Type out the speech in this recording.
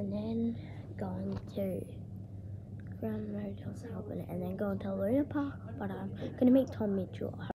and then going to Grand Motel Melbourne, and then going to Luna Park. But I'm gonna meet Tom Mitchell.